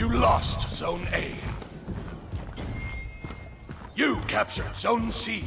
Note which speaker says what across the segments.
Speaker 1: You lost Zone A. You captured Zone C.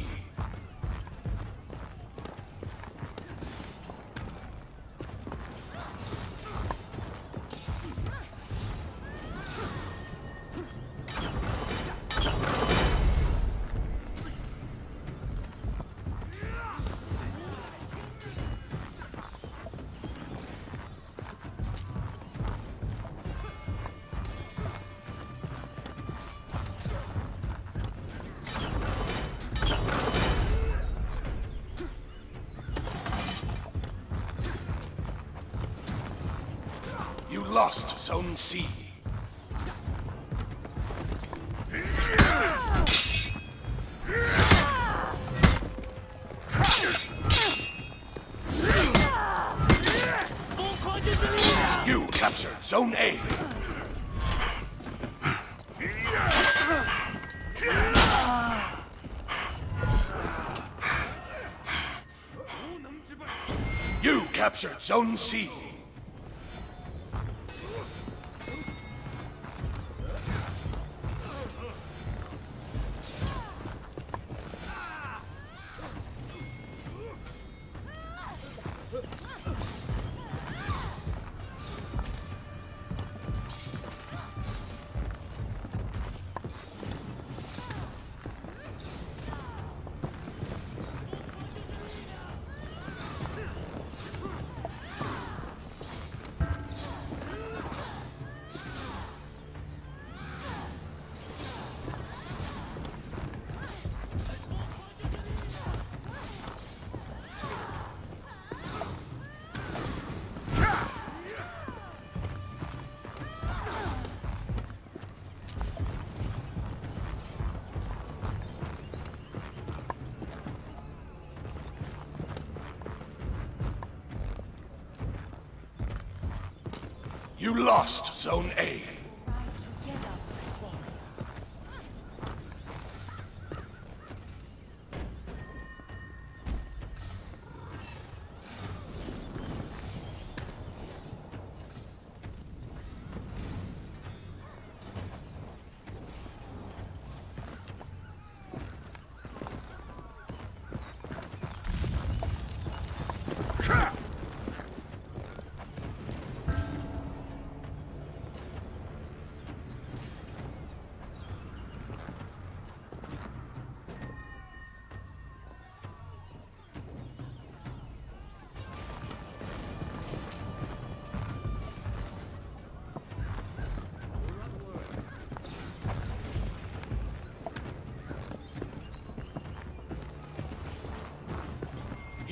Speaker 1: lost Zone C. You captured Zone A. You captured Zone C. You lost Zone A.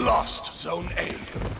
Speaker 1: lost Zone A.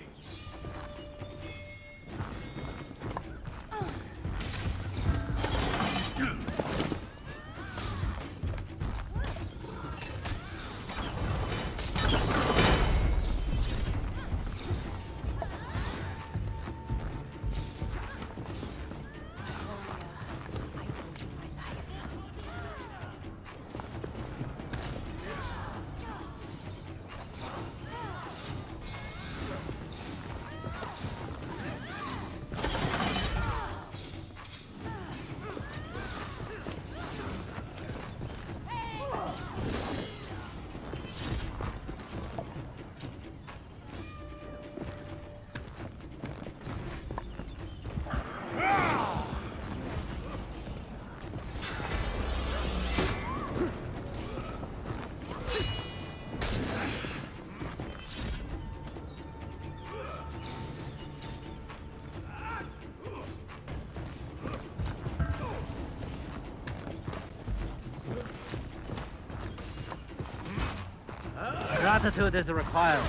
Speaker 2: Gratitude is required.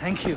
Speaker 2: Thank you.